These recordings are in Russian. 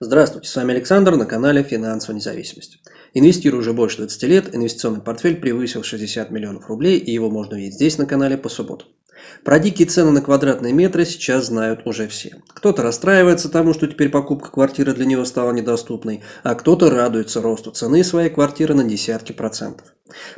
Здравствуйте, с вами Александр на канале Финансовая независимость. Инвестирую уже больше 20 лет, инвестиционный портфель превысил 60 миллионов рублей и его можно увидеть здесь на канале по субботам. Про дикие цены на квадратные метры сейчас знают уже все. Кто-то расстраивается тому, что теперь покупка квартиры для него стала недоступной, а кто-то радуется росту цены своей квартиры на десятки процентов.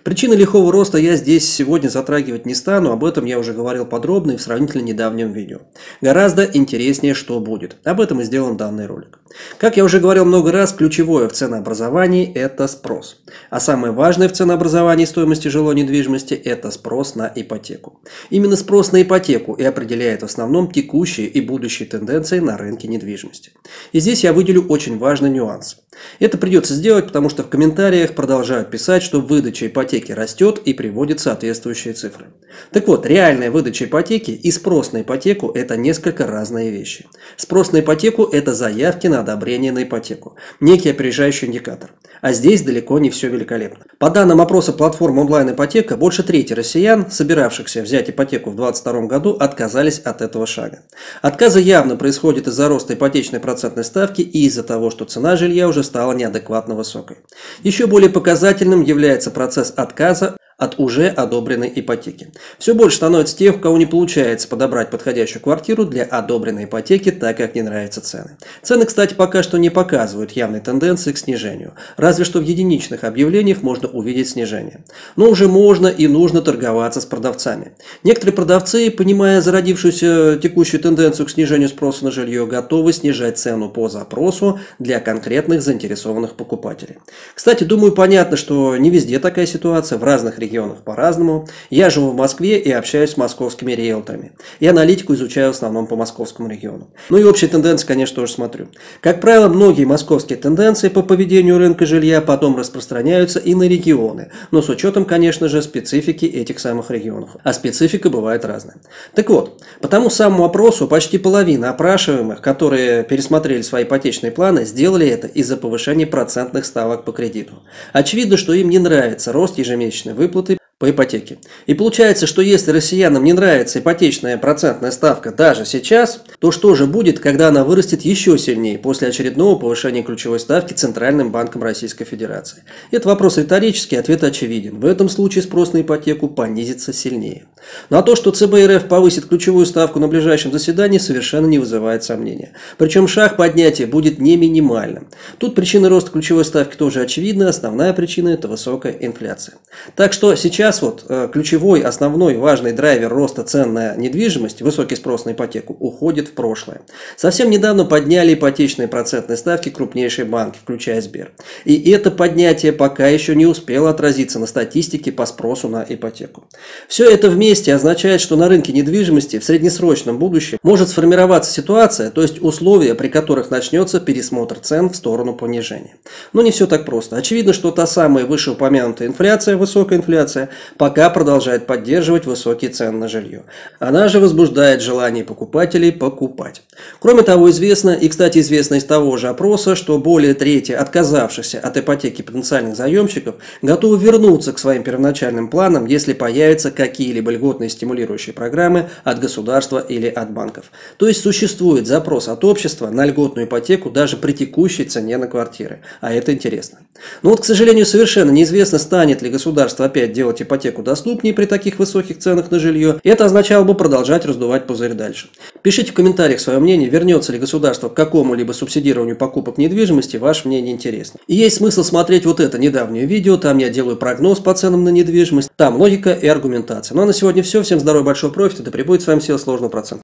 Причины лихого роста я здесь сегодня затрагивать не стану, об этом я уже говорил подробно и в сравнительно недавнем видео. Гораздо интереснее, что будет. Об этом и сделан данный ролик. Как я уже говорил много раз, ключевое в ценообразовании – это спрос. А самое важное в ценообразовании стоимости жилой недвижимости – это спрос на ипотеку. Именно спрос на ипотеку и определяет в основном текущие и будущие тенденции на рынке недвижимости. И здесь я выделю очень важный нюанс. Это придется сделать, потому что в комментариях продолжают писать, что выдача ипотеки растет и приводит соответствующие цифры. Так вот, реальная выдача ипотеки и спрос на ипотеку – это несколько разные вещи. Спрос на ипотеку – это заявки на одобрение на ипотеку, некий опережающий индикатор. А здесь далеко не все великолепно. По данным опроса платформы онлайн-ипотека, больше трети россиян, собиравшихся взять ипотеку в 2022 году, отказались от этого шага. Отказы явно происходят из-за роста ипотечной процентной ставки и из-за того, что цена жилья уже стала неадекватно высокой. Еще более показательным является процесс отказа от уже одобренной ипотеки. Все больше становится тех, у кого не получается подобрать подходящую квартиру для одобренной ипотеки, так как не нравятся цены. Цены, кстати, пока что не показывают явной тенденции к снижению. Разве что в единичных объявлениях можно увидеть снижение. Но уже можно и нужно торговаться с продавцами. Некоторые продавцы, понимая зародившуюся текущую тенденцию к снижению спроса на жилье, готовы снижать цену по запросу для конкретных заинтересованных покупателей. Кстати, думаю, понятно, что не везде такая ситуация, в разных регионах регионах по-разному. Я живу в Москве и общаюсь с московскими риэлторами. И аналитику изучаю в основном по московскому региону. Ну и общие тенденции, конечно, тоже смотрю. Как правило, многие московские тенденции по поведению рынка жилья потом распространяются и на регионы. Но с учетом, конечно же, специфики этих самых регионов. А специфика бывает разная. Так вот, по тому самому опросу почти половина опрашиваемых, которые пересмотрели свои ипотечные планы, сделали это из-за повышения процентных ставок по кредиту. Очевидно, что им не нравится рост ежемесячной выплаты по ипотеке. И получается, что если россиянам не нравится ипотечная процентная ставка даже сейчас, то что же будет, когда она вырастет еще сильнее после очередного повышения ключевой ставки Центральным банком Российской Федерации? Это вопрос риторический, ответ очевиден. В этом случае спрос на ипотеку понизится сильнее. Но а то, что ЦБ РФ повысит ключевую ставку на ближайшем заседании, совершенно не вызывает сомнения. Причем шаг поднятия будет не минимальным. Тут причина роста ключевой ставки тоже очевидна, основная причина – это высокая инфляция. Так что сейчас вот э, ключевой, основной, важный драйвер роста цен на недвижимость, высокий спрос на ипотеку, уходит в прошлое. Совсем недавно подняли ипотечные процентные ставки крупнейшие банки, включая Сбер. И это поднятие пока еще не успело отразиться на статистике по спросу на ипотеку. Все это вместе означает, что на рынке недвижимости в среднесрочном будущем может сформироваться ситуация, то есть условия, при которых начнется пересмотр цен в сторону понижения. Но не все так просто. Очевидно, что та самая вышеупомянутая инфляция, высокая инфляция, пока продолжает поддерживать высокие цены на жилье. Она же возбуждает желание покупателей покупать. Кроме того, известно, и, кстати, известно из того же опроса, что более трети отказавшихся от ипотеки потенциальных заемщиков готовы вернуться к своим первоначальным планам, если появятся какие-либо льготные стимулирующие программы от государства или от банков. То есть существует запрос от общества на льготную ипотеку даже при текущей цене на квартиры. А это интересно. Но вот, к сожалению, совершенно неизвестно, станет ли государство опять делать ипотеку доступнее при таких высоких ценах на жилье, это означало бы продолжать раздувать пузырь дальше. Пишите в комментариях свое мнение, вернется ли государство к какому-либо субсидированию покупок недвижимости, ваше мнение интересно. И есть смысл смотреть вот это недавнее видео, там я делаю прогноз по ценам на недвижимость, там логика и аргументация. Ну а на сегодня все, всем здоровья, большого профита, да пребудет с вами сила сложного процента.